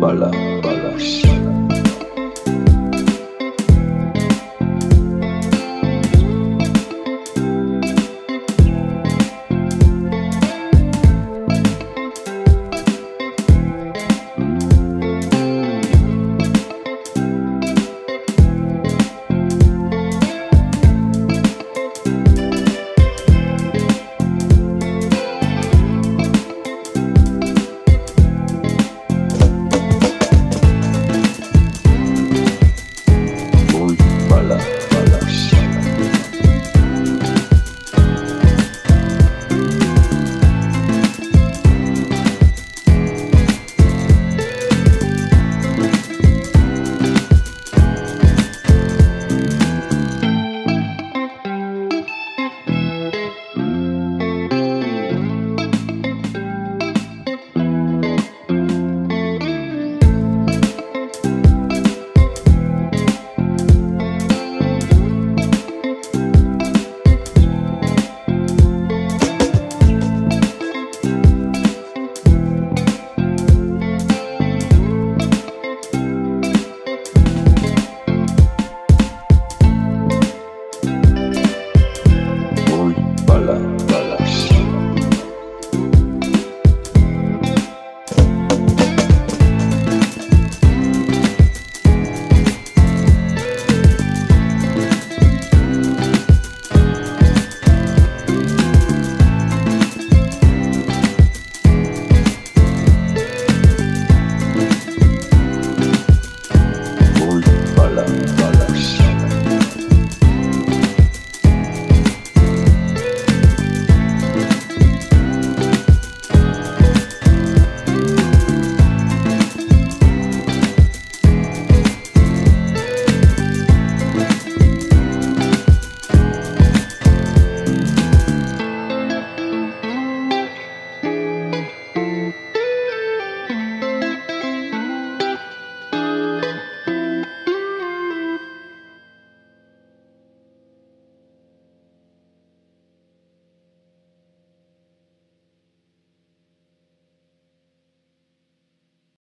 Bala, Bala.